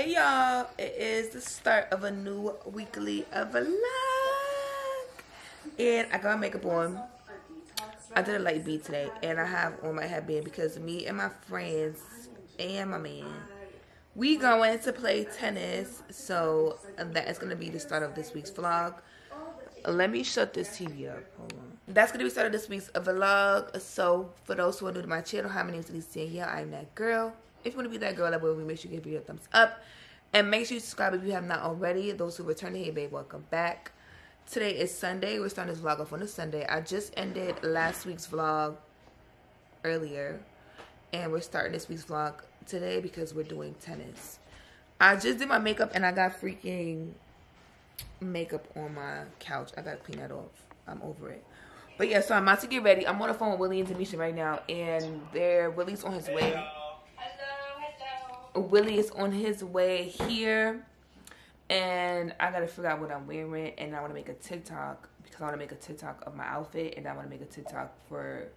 Hey y'all, it is the start of a new weekly vlog. And I got makeup on. I did a light beat today and I have on my headband because me and my friends and my man, we going to play tennis. So um, that is going to be the start of this week's vlog. Let me shut this TV up. That's going to be start of this week's vlog. So for those who are new to my channel, hi, my name is Alisa. Yeah, I'm that girl. If you want to be that girl that will make sure you give me a thumbs up. And make sure you subscribe if you have not already. Those who return, hey babe, welcome back. Today is Sunday. We're starting this vlog off on a Sunday. I just ended last week's vlog earlier. And we're starting this week's vlog today because we're doing tennis. I just did my makeup and I got freaking makeup on my couch. I gotta clean that off. I'm over it. But yeah, so I'm about to get ready. I'm on the phone with Willie and Demisha right now. And they're Willie's on his way. Willie is on his way here. And I gotta figure out what I'm wearing. And I wanna make a TikTok because I wanna make a TikTok of my outfit. And I wanna make a TikTok for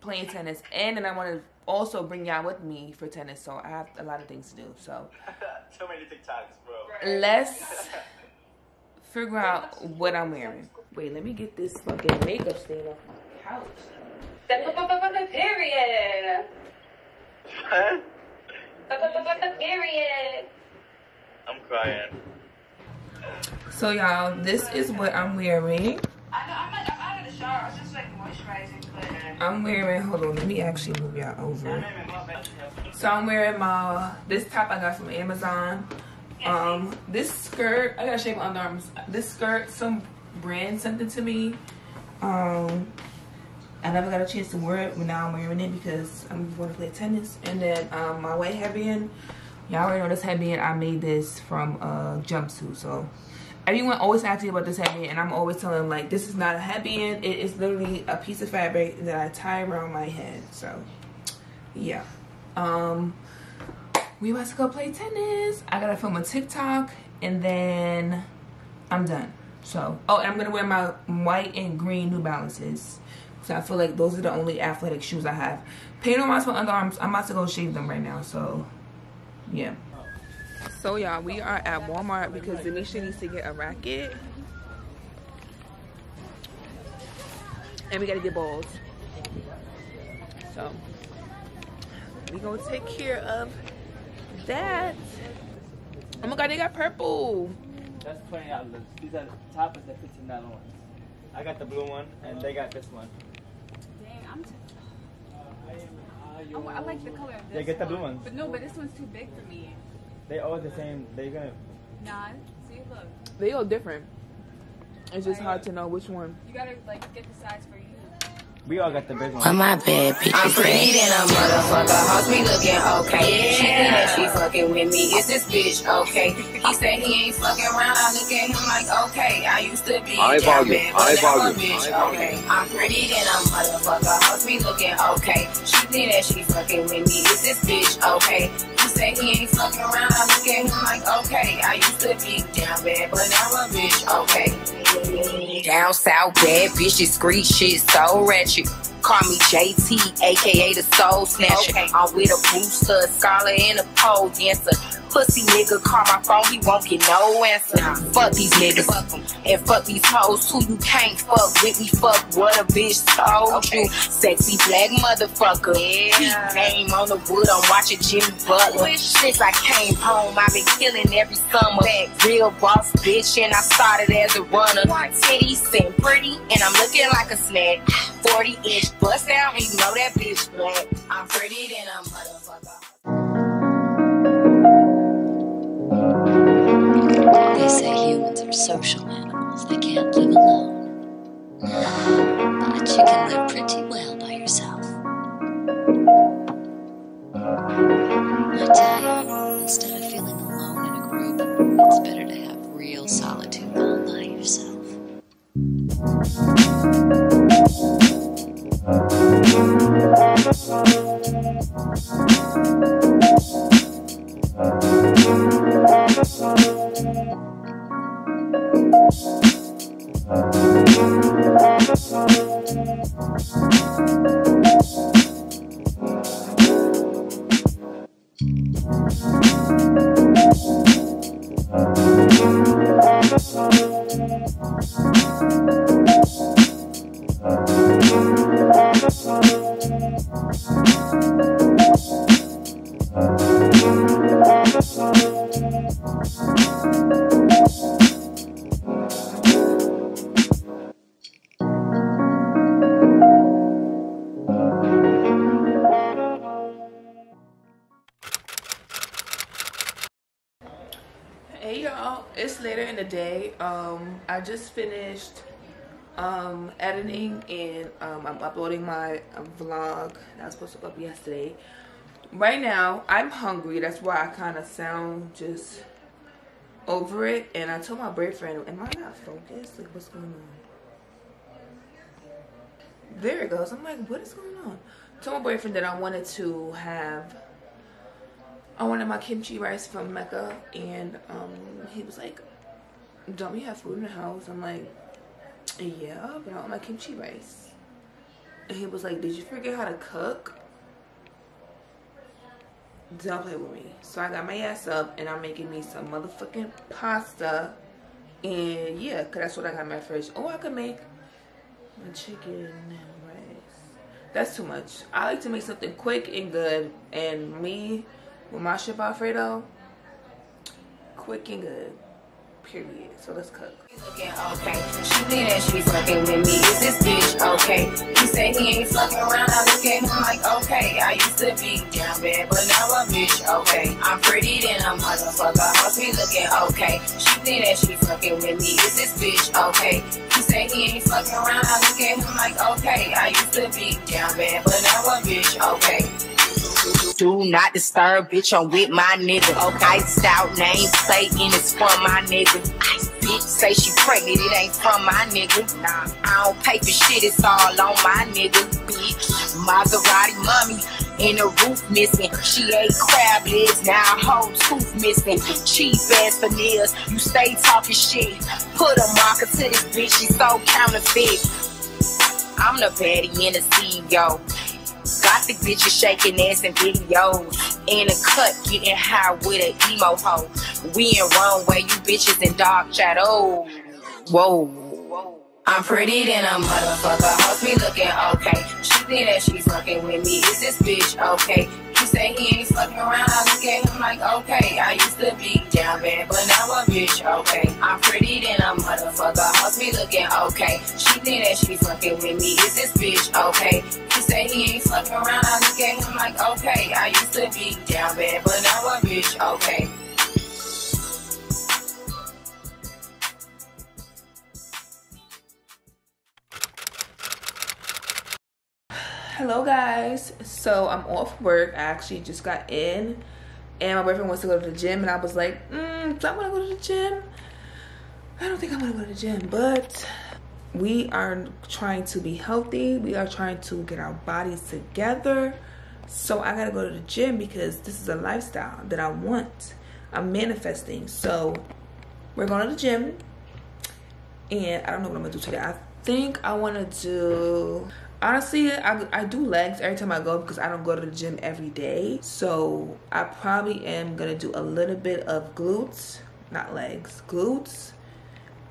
playing tennis. And then I wanna also bring y'all with me for tennis. So I have a lot of things to do. So too many TikToks, bro. Let's figure out what I'm wearing. Wait, let me get this fucking makeup stain off my couch. Period. Huh? Period. I'm crying. So y'all, this is what I'm wearing. I'm wearing, hold on, let me actually move y'all over. So I'm wearing my, this top I got from Amazon. Um, this skirt, I gotta shave my underarms. This skirt, some brand sent it to me. Um, I never got a chance to wear it, but now I'm wearing it because I'm going to play tennis. And then um, my white headband, y'all already know this headband. I made this from a jumpsuit. So everyone always asks me about this headband, and I'm always telling them like, this is not a headband. It is literally a piece of fabric that I tie around my head. So yeah, um, we about to go play tennis. I gotta film a TikTok, and then I'm done. So, oh, I'm gonna wear my white and green New Balances. So I feel like those are the only athletic shoes I have. Paint on my underarms. I'm about to go shave them right now. So, yeah. So, y'all, we are at Walmart because Denisha needs to get a racket. And we got to get balls. So, we going to take care of that. Oh my God, they got purple. That's twenty dollars. These are the top is the fifteen dollar ones. I got the blue one, and they got this one. Oh, I like the color of this Yeah, get the one. blue ones. But no, but this one's too big for me. They all the same. They're gonna. Nah, see, look. They all different. It's just hard to know which one. You gotta like get the size for you. We all got the big Well, one. my bad, bitch. I'm pretty than a motherfucker. Hoes be looking okay. She think that she fucking with me. Is this bitch okay? He said he ain't fucking around. I look at him like, okay. I used to be High down volume, bad, but high now I'm volume, bitch high okay. I'm pretty than a motherfucker. Hoes be looking okay. She think that she fucking with me. Is this bitch okay? He said he ain't fucking around. I look at him like, okay. I used to be down bad, but now I'm bitch okay. Down south, bad bitches, street shit so ratchet. Call me JT, aka the Soul Snatcher. I'm with a booster, a scholar, and a pole dancer. Pussy nigga call my phone, he won't get no answer. Fuck these niggas, fuck them. and fuck these hoes too. You can't fuck with me, fuck what a bitch told you. Sexy black motherfucker. Yeah. Name on the wood, I'm watching Jimmy Butler. Since I came home, I've been killing every summer. Back Real boss bitch, and I started as a runner. Titties pretty, and I'm looking like a snack. 40 inch bust down, and you know that bitch black. I'm pretty than a motherfucker. They say humans are social animals. They can't live alone. But you can live pretty well by yourself. I tell you, instead of feeling alone in a group, it's better to have real solitude. Thank um, editing and um, I'm uploading my uh, vlog that was supposed to go up yesterday. Right now, I'm hungry. That's why I kind of sound just over it. And I told my boyfriend, am I not focused? Like, what's going on? There it goes. I'm like, what is going on? I told my boyfriend that I wanted to have I wanted my kimchi rice from Mecca, and um, he was like, "Don't we have food in the house?" I'm like, "Yeah, but I want my kimchi rice." And he was like, "Did you forget how to cook?" Don't play with me. So I got my ass up, and I'm making me some motherfucking pasta, and yeah, cause that's what I got in my fridge. Oh, I could make my chicken and rice. That's too much. I like to make something quick and good, and me with my ship Alfredo, quick and good. Period. So let's cook. Okay. She fucking with me. Is this bitch okay? Say he ain't fucking around. I look at him like, okay. I used to be bad, but now I'm bitch okay. I'm pretty a looking okay. She she fucking with me. Is this bitch okay? Say he ain't fucking around. I look at him like, okay. I used to be bad, but now I'm bitch okay. Do not disturb, bitch. I'm with my nigga. Okay, stout name plate and it's from my nigga. Bitch say she pregnant, it ain't from my nigga. Nah, I don't pay for shit, it's all on my nigga. Bitch, Maserati mommy and the roof missing. She ate crab legs, now her whole tooth missing. Cheap ass veneers, you stay talking shit. Put a marker to this bitch, she's so counterfeit. I'm the baddie in the CEO. Gothic bitches shaking ass in videos. In a cut, getting high with an emo hoe. We in wrong way, you bitches in dark shadows. Whoa. I'm pretty than a motherfucker. Hoes me looking okay. She think that she's fucking with me. Is this bitch okay? Say he ain't fucking around. I look at him like, okay. I used to be down bad, but now I'm bitch okay. I'm pretty than a motherfucker. Hoes me looking okay. She think that she fucking with me. Is this bitch okay? He say he ain't fucking around. I look at him like, okay. I used to be down bad, but now I'm bitch okay. Hello guys. So I'm off work. I actually just got in and my boyfriend wants to go to the gym and I was like, mm, so I'm gonna go to the gym. I don't think I'm gonna go to the gym, but we are trying to be healthy. We are trying to get our bodies together. So I gotta go to the gym because this is a lifestyle that I want. I'm manifesting. So we're going to the gym and I don't know what I'm gonna do today. I think I wanna do honestly I, I do legs every time i go because i don't go to the gym every day. So i probably am gonna do a little bit of glutes not legs glutes.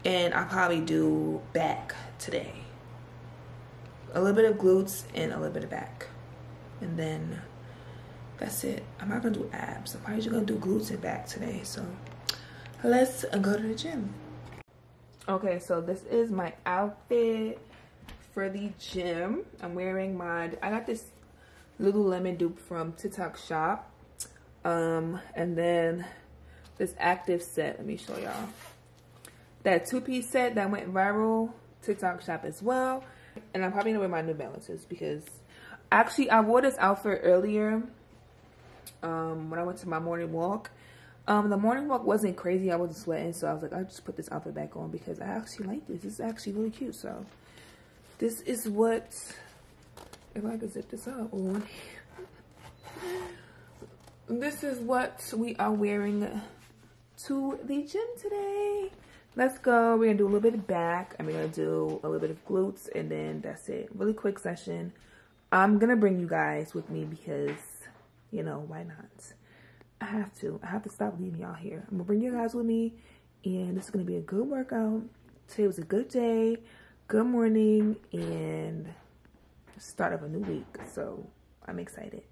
And i'll probably do back today. A little bit of glutes and a little bit of back. And then that's it. I'm not gonna do abs. I'm probably just gonna do glutes and back today. So let's go to the gym. Okay so this is my outfit for the gym. I'm wearing my, I got this Lululemon dupe from TikTok shop. Um, and then this active set, let me show y'all. That two-piece set that went viral, TikTok shop as well. And I'm probably gonna wear my New Balances because actually I wore this outfit earlier um, when I went to my morning walk. Um, the morning walk wasn't crazy. I wasn't sweating. So I was like, I'll just put this outfit back on because I actually like this. This is actually really cute. So this is what if I could zip this up this is what we are wearing to the gym today. Let's go. We're gonna do a little bit of back and we're gonna do a little bit of glutes and then that's it. Really quick session. I'm gonna bring you guys with me because you know why not? I have to. I have to stop leaving y'all here. I'm gonna bring you guys with me and this is gonna be a good workout. Today was a good day good morning and start of a new week. So I'm excited.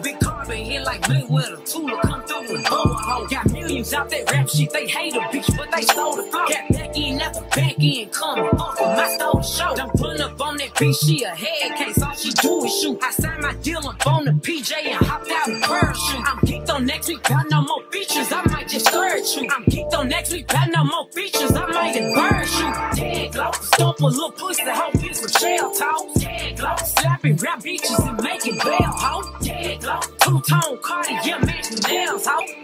Big carbon hit like Mayweather. Tula come through with bow. Got music out that rap shit. They hate a bitch, but they stole the flow. Got back in, the back end coming. Uh, my stole the show. Done pulling up on that bitch, she a head case. All she do is shoot. I signed my deal on the PJ and hopped out of parachute. I'm geeked on next week, got no more features. I might just search you. I'm geeked on next week, got no more features. I might embarrass you. Dead glow, stomp a little pussy, bitch with shell talk. Dead glow, slapping rap bitches and making bail, hoe. Dead glow, two tone Cartier matching nails, hoe.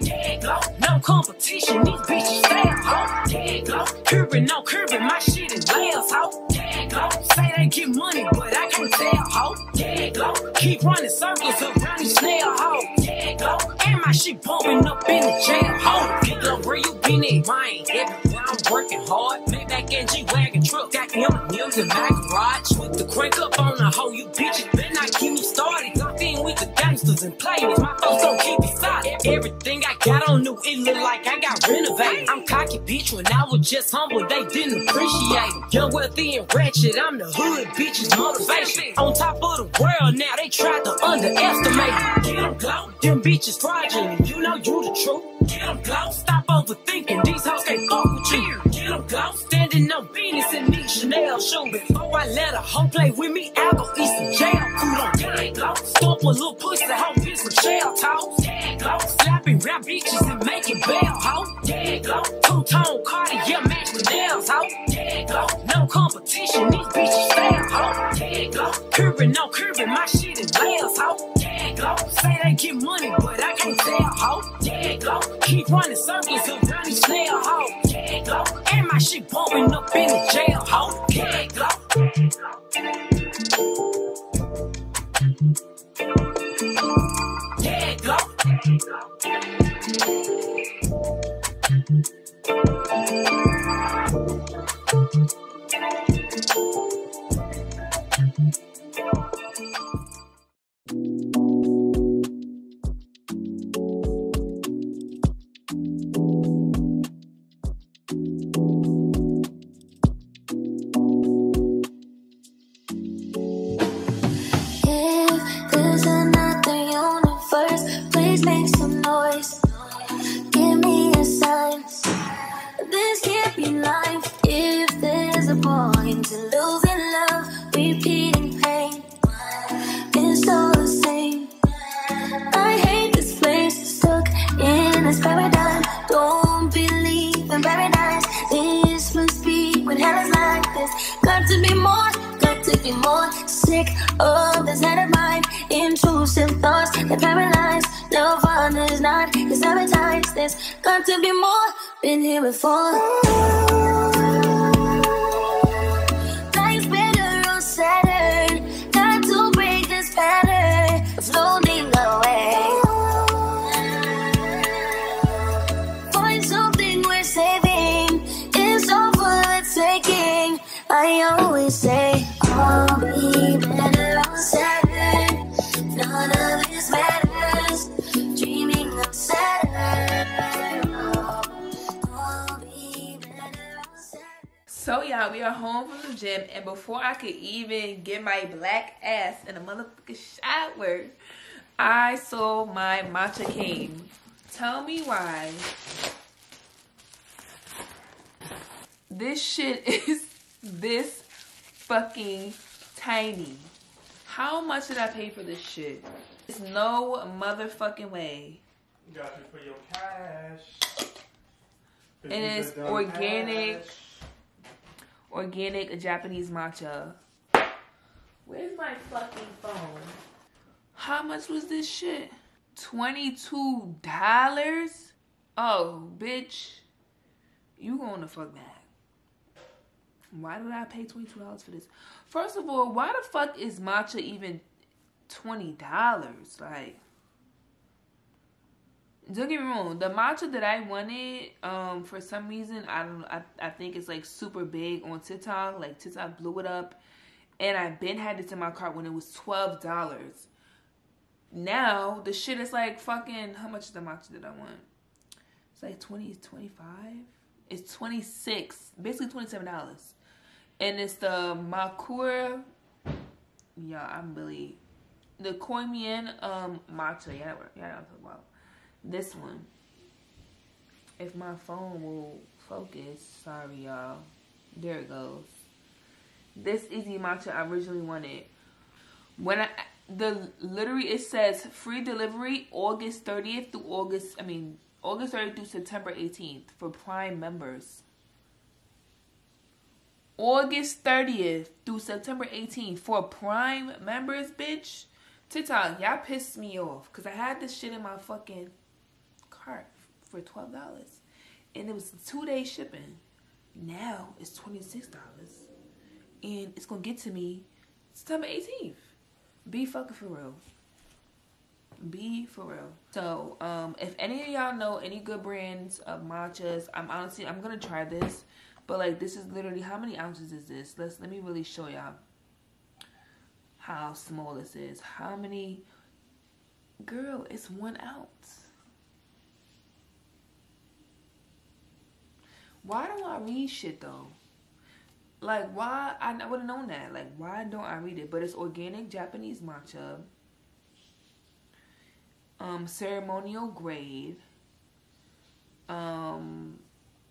Dead competition, these bitches fail, hoe. Dead glow, curbing, no curbing, my shit is layers, hoe. Dead glow, say they get money, but I can't tell, hoe. Dead glow, keep running circles around these snail, hoe. Dead glow, and my shit bumping up in the jail, hoe. Get glow, where you been at? Mine, everywhere I'm working hard. Maybach and G-Wagon truck, got M&M's in my garage. With the crank up on the hoe, you bitches better not get me started. In with the gangsters and players, my folks gon' keep it solid. Everything got on new, it look like I got renovated. I'm cocky, bitch, when I was just humble, they didn't appreciate it. Young, wealthy, and ratchet, I'm the hood, bitches, motivation. On top of the world now, they tried to underestimate me. Get them glow, them bitches fraudulent, you know you the truth. Get them glow, stop overthinking, these hoes can't fuck with you. Get them glow, standing on Venus and need Chanel shoes. Before I let a hoe play with me, I'll go eat some jail food on gang glow. Stomp a little pussy, hoe bitch with shell toes. Gang glow, slapping rap bitches and making bail, hoe. Gang glow, two-tone Cartier match with nails, hoe. Gang glow, no competition, these bitches fail, hoe. Gang glow, curbing, no curbing, my shit is layers, hoe. Gang glow, say they get money, but I can't tell, hoe. Gang glow, keep running circles around these snail, hoe. Gang glow, and my shit bumping up in the jail, hoe. Gang glow. Gang glow. If a point to losing love, repeating pain, it's all the same. I hate this place, stuck in this paradigm. Don't believe in paradise. This must be when hell is like this. Got to be more, got to be more. Sick of this head of mine. Intrusive thoughts that paralyze. No fun is not to sabotage this. Got to be more, been here before. Y'all, we are home from the gym, and before I could even get my black ass in a motherfucking shower, I saw my matcha cane. Tell me why. This shit is this fucking tiny. How much did I pay for this shit? There's no motherfucking way. Got you for your cash. And it's organic. Organic Japanese matcha. Where's my fucking phone? How much was this shit? $22? Oh, bitch. You going to fuck that. Why did I pay $22 for this? First of all, why the fuck is matcha even $20? Like, don't get me wrong. The matcha that I wanted, um, for some reason, I don't. I, I think it's like super big on TikTok. Like TikTok blew it up, and I been had this in my cart when it was twelve dollars. Now the shit is like fucking. How much is the matcha that I want? It's like 20, 25? It's twenty six, basically twenty seven dollars, and it's the Makura. Yeah, I'm really the Koimian um matcha. Yeah, yeah, I'm talking about this one. if my phone will focus. Sorry, y'all. There it goes. This is the matcha I originally wanted. When I the literally it says free delivery August 30th through August. I mean August 30th through September 18th for Prime members. August 30th through September 18th for Prime members, bitch. TikTok, y'all pissed me off because I had this shit in my fucking cart for twelve dollars, and it was two day shipping. Now it's twenty six dollars, and it's gonna get to me September eighteenth. Be fucking for real. Be for real. So, um, if any of y'all know any good brands of matchas, I'm honestly I'm gonna try this. But like this is literally how many ounces is this? Let's let me really show y'all how small this is. How many girl, it's one ounce. Why don't I read shit though? Like why I would have known that. Like why don't I read it? But it's organic Japanese matcha. Um ceremonial grade. Um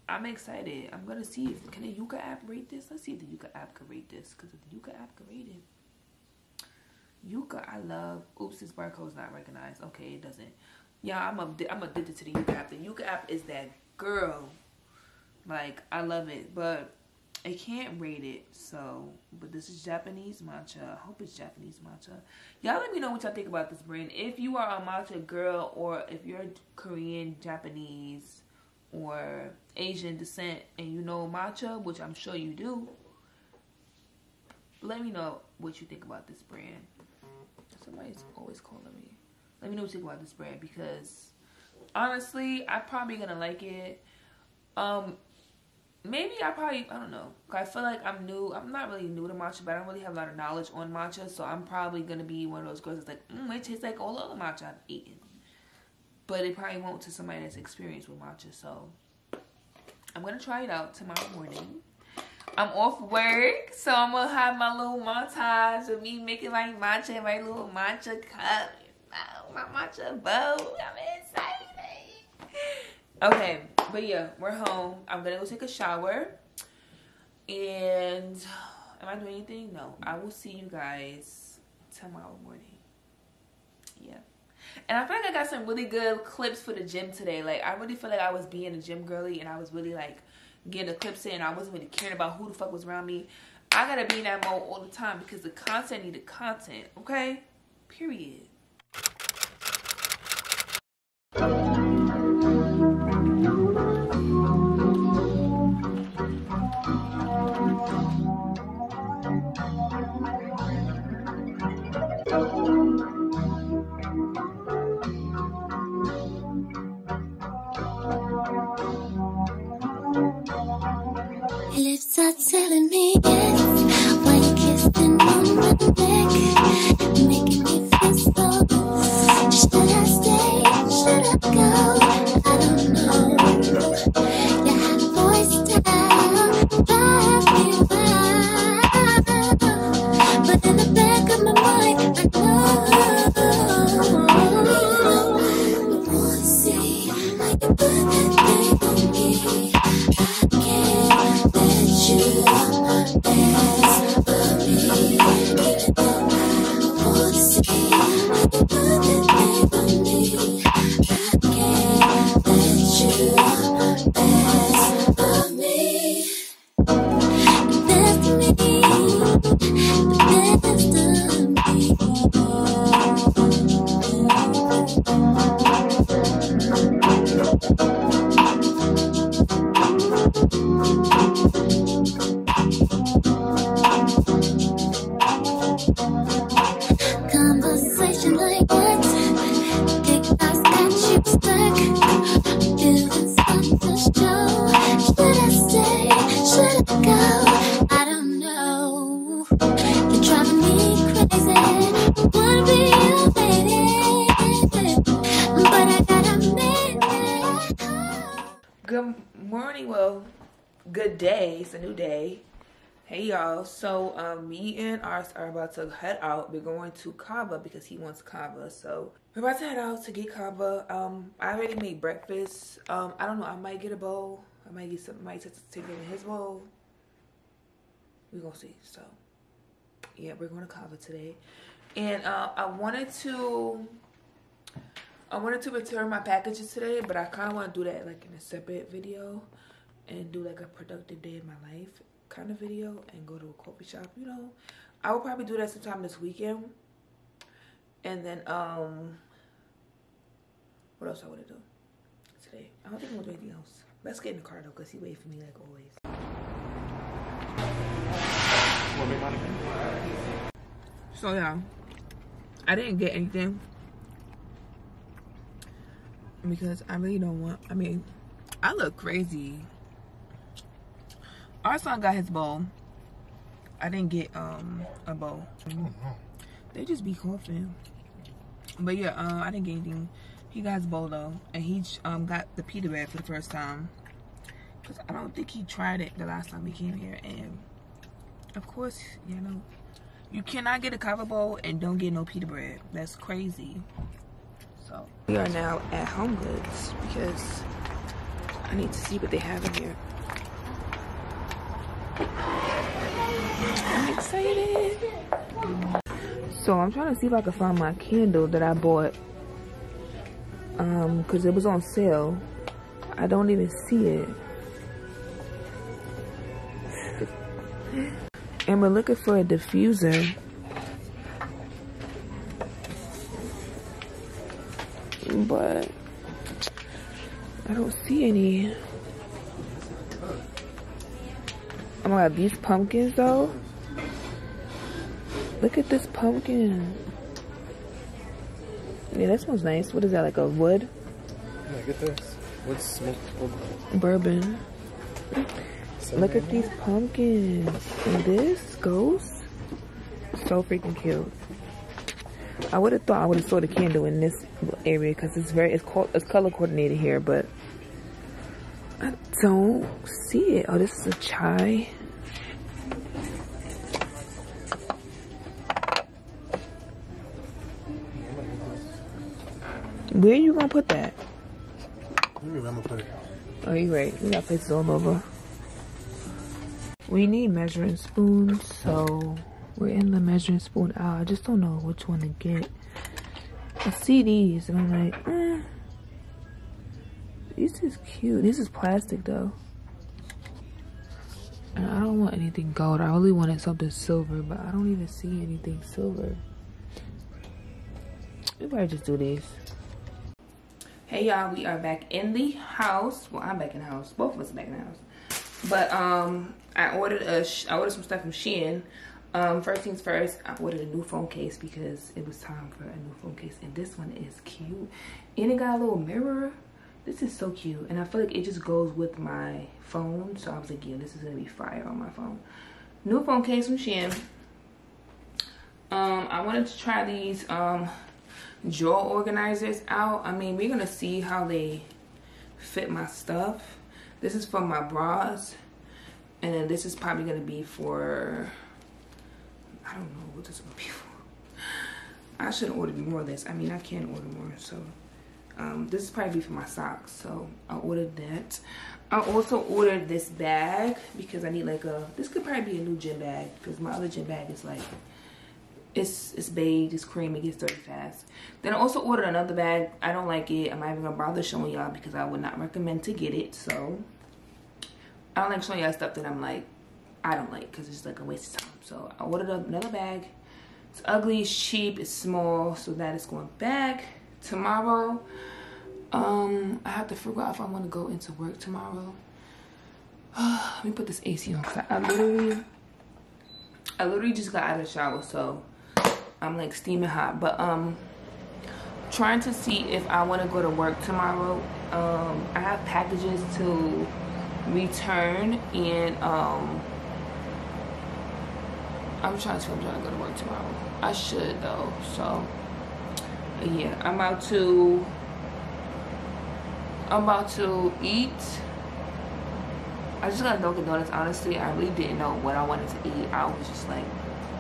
I'm excited. I'm gonna see if can the Yuka app rate this. Let's see if the Yuka app can rate this. Cause if the Yuka app can rate it. Yuka, I love. Oops, this barcode's not recognized. Okay, it doesn't. Yeah, I'm a, I'm addicted to the Yuka app. The Yuka app is that girl. Like I love it, but I can't rate it. So, but this is Japanese matcha. I hope it's Japanese matcha. Y'all let me know what y'all think about this brand. If you are a matcha girl, or if you're Korean, Japanese, or Asian descent, and you know matcha, which I'm sure you do, let me know what you think about this brand. Somebody's always calling me. Let me know what you think about this brand because honestly, I'm probably gonna like it. Um, maybe I probably I don't know. I feel like I'm new. I'm not really new to matcha, but I don't really have a lot of knowledge on matcha. So I'm probably gonna be one of those girls that's like, mm, it tastes like all the other matcha I've eaten. But it probably won't to somebody that's experienced with matcha. So I'm gonna try it out tomorrow morning. I'm off work, so I'm gonna have my little montage of me making like matcha in my little matcha cup, my matcha bowl. I'm excited. Okay, but yeah, we're home. I'm gonna go take a shower. And am I doing anything? No. I will see you guys tomorrow morning. Yeah. And I feel like I got some really good clips for the gym today. Like I really feel like I was being a gym girly and I was really like getting the clips in. I wasn't really caring about who the fuck was around me. I gotta be in that mode all the time because the content needed content, okay? Period. Y'all. So um me and Ars are about to head out. We're going to Cava because he wants Cava. So we're about to head out to get Cava. Um, I already made breakfast. Um, I don't know. I might get a bowl. I might get some. Might take it in his bowl. We gonna see. So, yeah, we're going to Cava today, and uh, I wanted to. I wanted to return my packages today, but I kind of want to do that like in a separate video, and do like a productive day in my life kind of video, and go to a coffee shop. You know, I will probably do that sometime this weekend and then, um, what else I want to do today? I don't think I'm going to do anything else. Let's get in the car though, because he waited for me like always. So yeah, I didn't get anything because I really don't want, I mean, I look crazy. Our son got his bowl. I didn't get um a bowl. They just be coughing. But yeah, um, I didn't get anything. He got his bowl though, and he um got the pita bread for the first time. Cause I don't think he tried it the last time he came here, and of course, you know, you cannot get a Cava bowl and don't get no pita bread. That's crazy. So we are now at Home Goods because I need to see what they have in here. I'm excited. So I'm trying to see if I can find my candle that I bought. Um, cause it was on sale. I don't even see it. and we're looking for a diffuser. But I don't see any. Oh my god, these pumpkins though. Look at this pumpkin. Yeah, that smells nice. What is that, like a wood? Yeah, get this. What's smoked Bourbon. Look at these pumpkins. And this ghost. So freaking cute. I would have thought I would have saw the candle in this area because it's very, it's, called, it's color coordinated here, but don't see it. Oh, this is a chai. Where you gonna put that? Oh, you right. We got places all over. We need measuring spoons, so we're in the measuring spoon aisle. I just don't know which one to get. I see these, and I'm like, eh. This is cute. This is plastic, though. And I don't want anything gold. I really wanted something silver, but I don't even see anything silver. We might just do this. Hey y'all, we are back in the house. Well, I'm back in the house. Both of us are back in the house. But um, I ordered a I ordered some stuff from Shein. Um, first things first, I ordered a new phone case because it was time for a new phone case, and this one is cute. And it got a little mirror. This is so cute, and I feel like it just goes with my phone. So I was like, yeah, this is gonna be fire on my phone. New phone case from Shein. Um, I wanted to try these um drawer organizers out. I mean, we're gonna see how they fit my stuff. This is for my bras. And then this is probably gonna be for, I don't know what this is gonna be for. I should ordered more of this. I mean, I can order more, so. Um, this is probably for my socks, so I ordered that. I also ordered this bag because I need like a, this could probably be a new gym bag because my other gym bag is like it's it's beige it's creamy it gets dirty fast. Then i also ordered another bag. I don't like it. I'm not even gonna bother showing y'all because i would not recommend to get it so. I don't like showing y'all stuff that i'm like i don't like because it's like a waste of time. So i ordered another bag. It's ugly it's cheap it's small so that is going back tomorrow um i have to figure out if i want to go into work tomorrow let me put this ac on i literally i literally just got out of the shower so I'm like steaming hot. But um, trying to see if I want to go to work tomorrow. Um, I have packages to return and um, I'm trying to I'm trying to go to work tomorrow. I should though. So yeah, I'm about to I'm about to eat. I just got Dunkin' Donuts. Honestly, I really didn't know what I wanted to eat. I was just like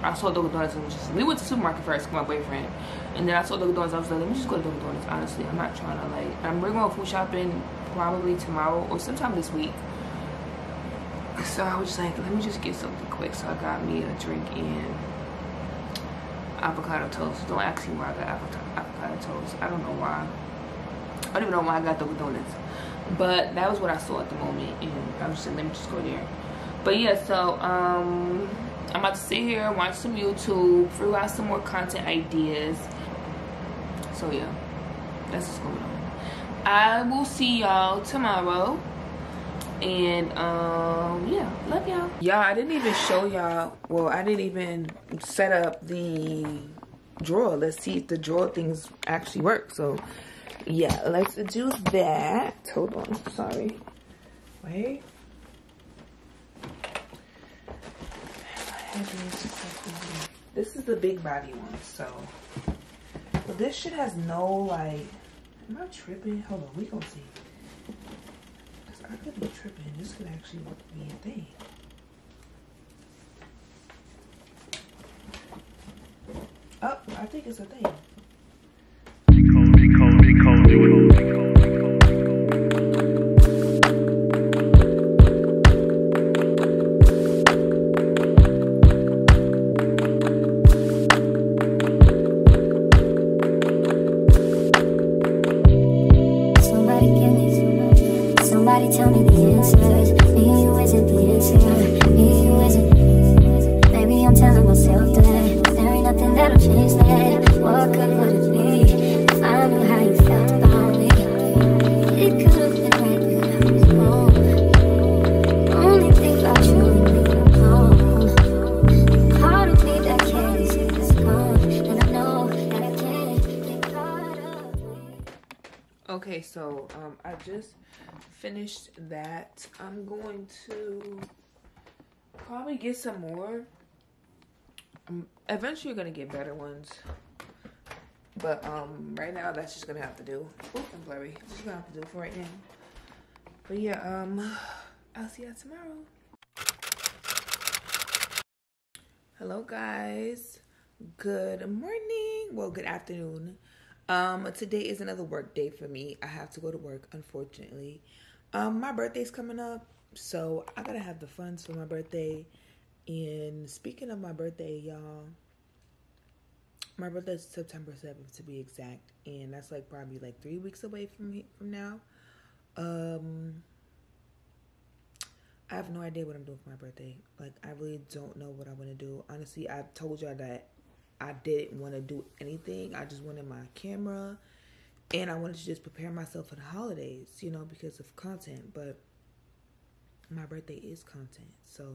I saw Dunkin' Donuts and was just, we went to the supermarket first with my boyfriend. And then I saw Dunkin' Donuts. I was like, let me just go to Dunkin' Donuts, honestly. I'm not trying to, like, I'm we're going food shopping probably tomorrow or sometime this week. So I was just like, let me just get something quick. So I got me a drink and avocado toast. Don't ask me why I got avocado, toast. I don't know why. I don't even know why I got Dunkin' Donuts. But that was what I saw at the moment. And I was just let me just go there. But yeah, so um, I'm about to sit here, watch some YouTube, throw out some more content ideas. So yeah, that's what's going on. I will see y'all tomorrow. And um, yeah, love y'all. Y'all, I didn't even show y'all. Well, I didn't even set up the drawer. Let's see if the drawer things actually work. So yeah, let's do that. Hold on, sorry. Wait. This is the big body one, so. But this shit has no like. Am I tripping? Hold on, we gonna see. I could be tripping. This could actually be a thing. Oh, I think it's a thing. Tell me the answers. Me you isn't the answer. Me you isn't. Maybe I'm telling myself that there ain't nothing that'll change that. What good would it be if I knew how you felt about me? It could have been right when I was wrong. Only think about you and. Okay, so um, I just finished that. I'm going to probably get some more. I'm eventually gonna get better ones, but um, right now that's just gonna have to do. Oop, I'm blurry. Just gonna have to do for right now. But yeah, um, I'll see y'all tomorrow. Hello, guys. Good morning. Well, good afternoon. Um, today is another work day for me. I have to go to work, unfortunately. Um, my birthday's coming up, so I gotta have the funds for my birthday. And speaking of my birthday, y'all, my birthday is September 7th to be exact, and that's like probably like three weeks away from me from now. Um, I have no idea what I'm doing for my birthday. Like, I really don't know what I want to do. Honestly, I told y'all that I didn't want to do anything. I just wanted my camera and I wanted to just prepare myself for the holidays, you know, because of content. But my birthday is content. So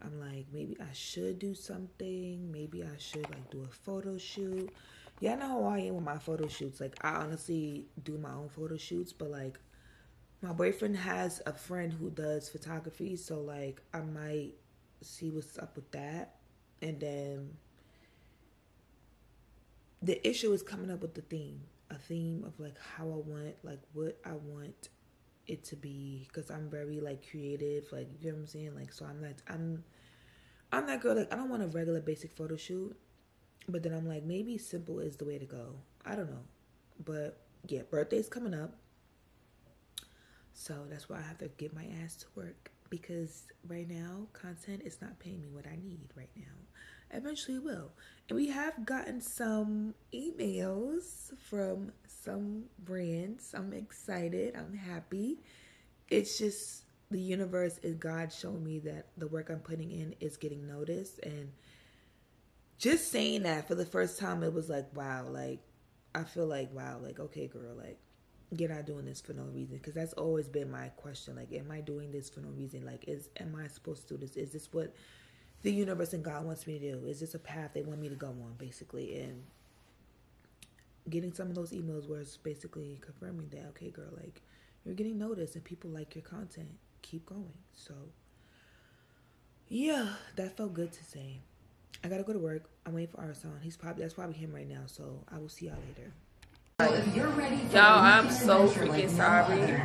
I'm like, maybe I should do something. Maybe I should like do a photo shoot. Y'all know how I am with my photo shoots. Like, I honestly do my own photo shoots, but like, my boyfriend has a friend who does photography. So, like, I might see what's up with that. And then the issue is coming up with the theme a theme of like how i want like what i want it to be because i'm very like creative like you know what i'm saying? Like so i'm not i'm i'm that girl like i don't want a regular basic photo shoot but then i'm like maybe simple is the way to go. I don't know. But yeah birthday's coming up. So that's why i have to get my ass to work because right now content is not paying me what i need right now eventually will. And we have gotten some emails from some brands. I'm excited. I'm happy. It's just the universe is God showing me that the work I'm putting in is getting noticed. And just saying that for the first time, it was like, wow, like, I feel like, wow, like, okay, girl, like, you're not doing this for no reason. Because that's always been my question. Like, am I doing this for no reason? Like, is, am I supposed to do this? Is this what the universe and God wants me to do? Is this a path they want me to go on, basically? And getting some of those emails where it's basically confirming that, okay, girl, like you're getting noticed and people like your content. Keep going. So, yeah, that felt good to say. I gotta go to work. I'm waiting for Arson. He's probably that's probably him right now. So I will see y'all later. Y'all, I'm so freaking sorry.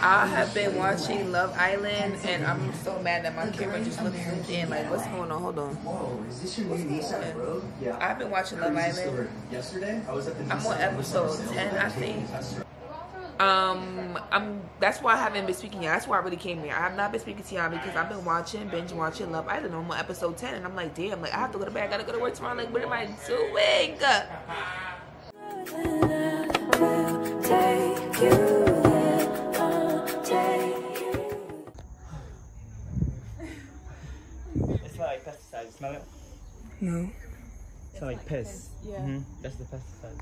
I have been watching Love Island, and I'm so mad that my camera just looks zoomed in. Like, what's going on? Hold on. Whoa, is this What's going on? I've been watching Love Island. Yesterday, I was at the I'm on episode 10, I think. Um, I'm. That's why I haven't been speaking yet. That's why I really came here. I have not been speaking to y'all because I've been watching, binge watching Love Island. I'm on episode 10, and I'm like, damn, like I have to go to bed. I gotta go to work tomorrow. Like, what am I doing? Take you Smell it? No. It's, smells like piss. Yeah. hmm That's the pesticide.